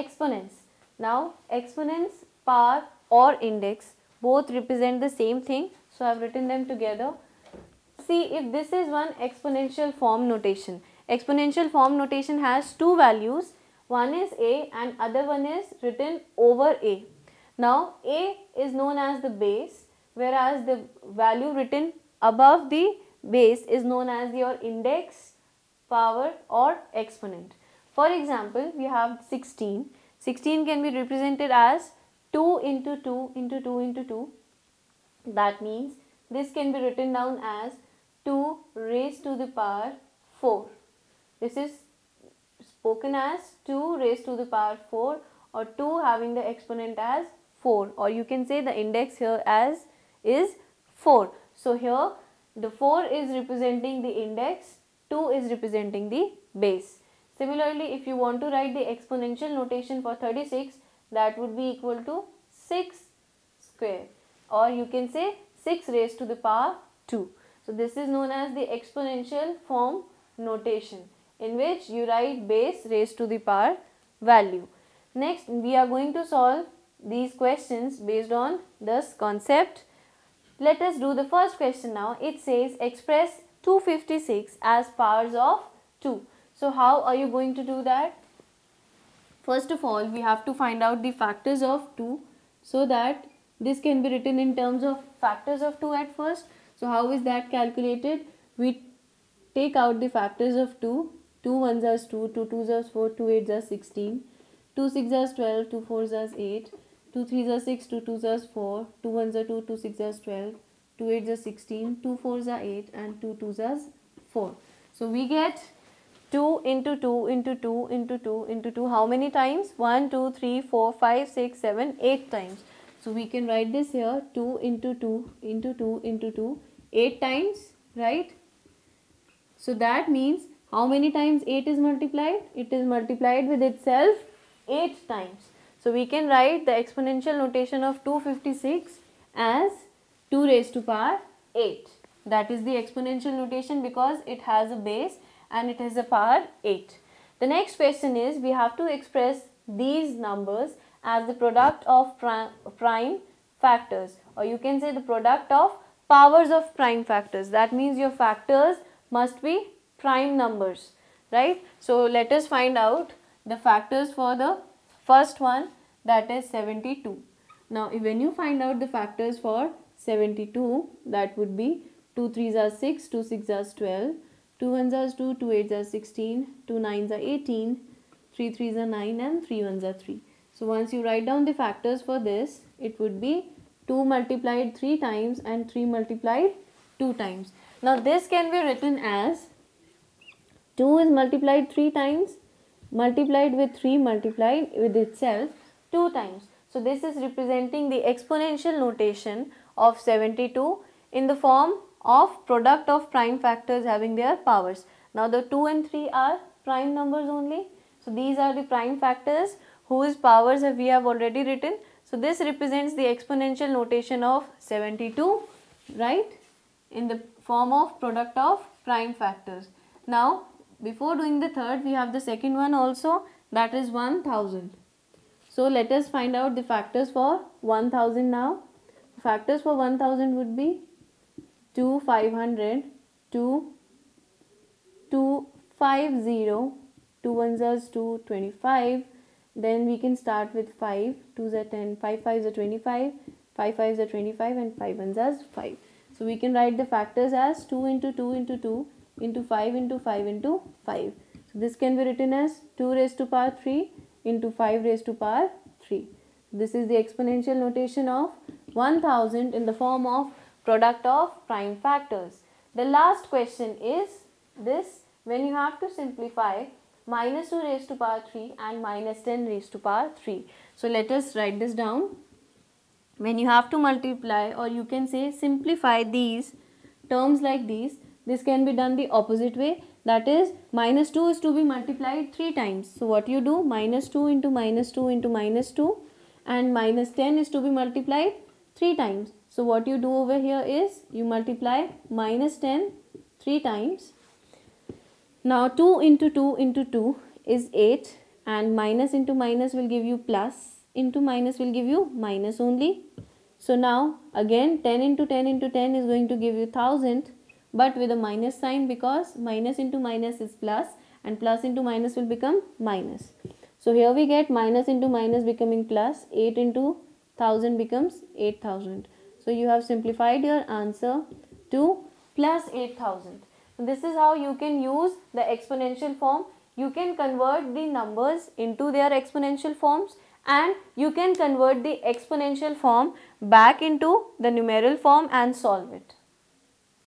exponents. Now exponents, power or index both represent the same thing. So I have written them together. See if this is one exponential form notation. Exponential form notation has two values. One is a and other one is written over a. Now a is known as the base whereas the value written above the base is known as your index, power or exponent. For example, we have 16. 16 can be represented as 2 into 2 into 2 into 2. That means this can be written down as 2 raised to the power 4. This is spoken as 2 raised to the power 4 or 2 having the exponent as 4 or you can say the index here as is 4. So here the 4 is representing the index, 2 is representing the base. Similarly, if you want to write the exponential notation for 36, that would be equal to 6 square or you can say 6 raised to the power 2. So, this is known as the exponential form notation in which you write base raised to the power value. Next, we are going to solve these questions based on this concept let us do the first question now. It says express 256 as powers of 2. So how are you going to do that? First of all, we have to find out the factors of 2 so that this can be written in terms of factors of 2 at first. So how is that calculated? We take out the factors of 2. 2 1s are 2, 2 2s are 4, 2 8s are 16, 2 6s are 12, 2 4s are 8, 2 3s are 6, 2 2s are 4, 2 1s are 2, 2 6s are 12, 2 8s are 16, 2 4s are 8 and 2 2s are 4. So we get 2 into 2 into 2 into 2 into 2 how many times? 1, 2, 3, 4, 5, 6, 7, 8 times. So we can write this here 2 into 2 into 2 into 2 8 times right. So that means how many times 8 is multiplied? It is multiplied with itself 8 times. So we can write the exponential notation of 256 as 2 raised to power 8. That is the exponential notation because it has a base and it has a power 8. The next question is we have to express these numbers as the product of prime factors or you can say the product of powers of prime factors. That means your factors must be prime numbers, right? So let us find out the factors for the First one that is 72. Now when you find out the factors for 72 that would be 2 3s are 6, 2 6 are 12, 2 1s are 2, 2 8s are 16, 2 9s are 18, 3 3s are 9 and 3 1s are 3. So once you write down the factors for this it would be 2 multiplied 3 times and 3 multiplied 2 times. Now this can be written as 2 is multiplied 3 times multiplied with 3 multiplied with itself 2 times. So this is representing the exponential notation of 72 in the form of product of prime factors having their powers. Now the 2 and 3 are prime numbers only. So these are the prime factors whose powers we have already written. So this represents the exponential notation of 72 right in the form of product of prime factors. Now before doing the third we have the second one also that is 1000 so let us find out the factors for 1000 now factors for 1000 would be 2 500 2 2 50 2 ones are 2 25 then we can start with 5 2s are 10 5 5s are 25 5 5s are 25 and 5 ones are 5 so we can write the factors as 2 into 2 into 2 into 5 into 5 into 5. So this can be written as 2 raised to power 3 into 5 raised to power 3. This is the exponential notation of 1000 in the form of product of prime factors. The last question is this when you have to simplify minus 2 raised to power 3 and minus 10 raised to power 3. So let us write this down. When you have to multiply or you can say simplify these terms like these this can be done the opposite way that is minus 2 is to be multiplied 3 times. So what you do minus 2 into minus 2 into minus 2 and minus 10 is to be multiplied 3 times. So what you do over here is you multiply minus 10 3 times. Now 2 into 2 into 2 is 8 and minus into minus will give you plus into minus will give you minus only. So now again 10 into 10 into 10 is going to give you 1000 but with a minus sign because minus into minus is plus and plus into minus will become minus. So here we get minus into minus becoming plus 8 into 1000 becomes 8000. So you have simplified your answer to plus 8000. This is how you can use the exponential form. You can convert the numbers into their exponential forms and you can convert the exponential form back into the numeral form and solve it.